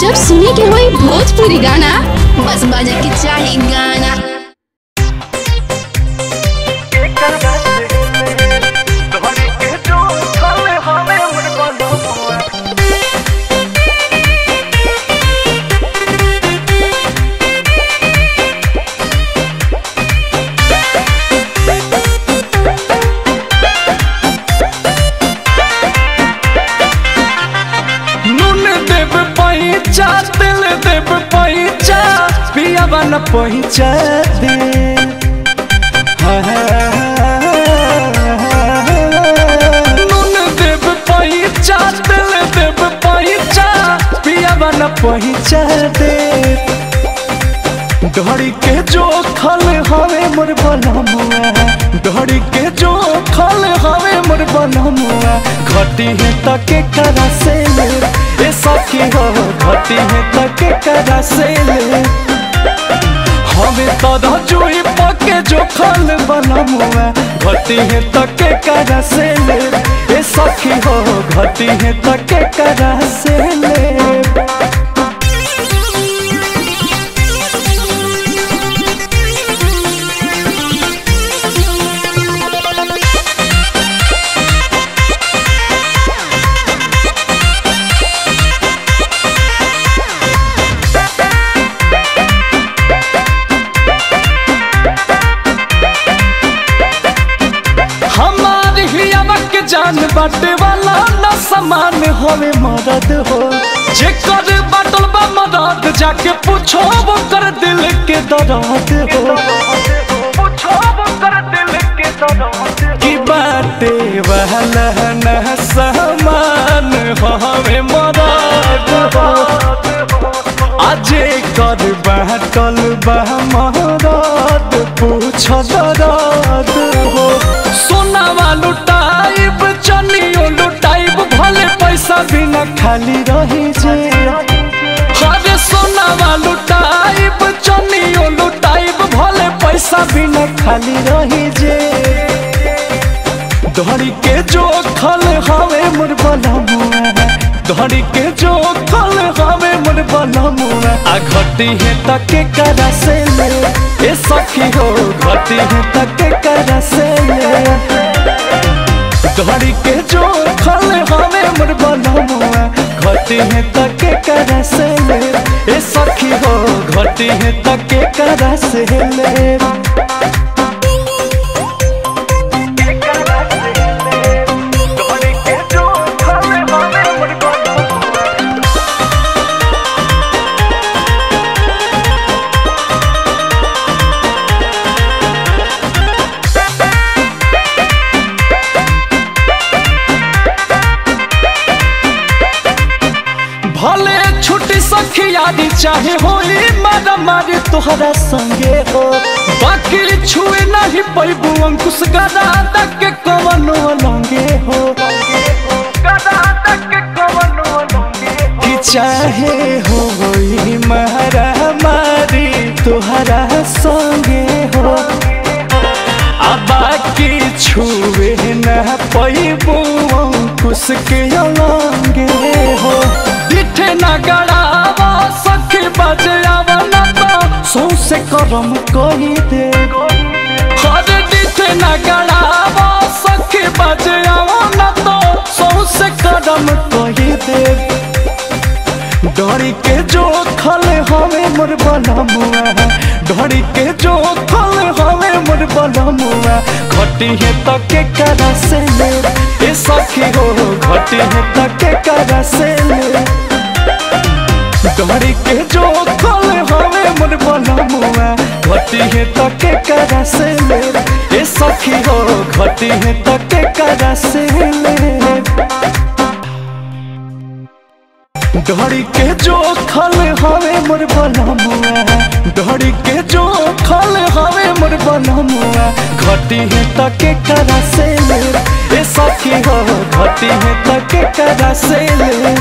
जब सुने के होई भोजपुरी गाना बस बजे के चाहे गाना। पैचा तेल देव पैचा पिया बन पैचा दे। पैचा तेल देव पैचा पिया बन पैचा दे। डोरी के जो खल हवे मोर बनमुआ डोरी के जो खल हवे मोर बनमुआ, घटी है तके करा से सखी हो, घटी है तक करा से ले हमें दो जुई पके जो खल मुए घटी है तक करा से ले ए सखी हो, घटी है तक करा से ले जान बाटे वाला ना समान होवे मदद हो। जे कर बाटल बा मदद जाके पूछो वो कर दिल के दर्द हो। की बाटे वाला ना समान होवे मदद हो। आजे कर बाटल बा मदद पूछो दर्द हो। खाली रही जे। हरे सोनावा लुटाइब, चनियो लुटाइब, भले पैसा बिना खाली रही जे। धड़ी के जो खल हवे, मोर बनमुआ धड़ी के जो खल हवे, मोर बनमुआ आ घटी है तके करा से ले। ए सखी हो, घटी है तके करा से ले। धड़ी के जो घटी है तके करस ले। ए सखी हो घटी है तके करस ले। सखियारी चाहे होई मारा मारे तोहरा संगे हो। बाकी छुए नहीं, पैबू अंकुश, गदा तक के कवनो लंगे हो। कि चाहे होई मारा मारी तोहरा संगे हो। आ बाकी छुए न, पैबू अंकुश के लंगे सौसे करम कही दे तो। डरी के जो खल हवे, मोर बनमुआ डरी के जो खल हवे, मोर बनमुआ घटी है तके करा से ले। ए सखी हो, घटी है तके करा से ले। डरी के जो खल हवे, मोर बनमुआ है तके करा से ले ए सखी हो, घटी है तके करा से ले डरी के जो खल हवे, मोर बनमुआ डरी के जो खल हवे, मोर बनमुआ घटी है तके करा से ले ए सखी हो, घटी है तके करा से ले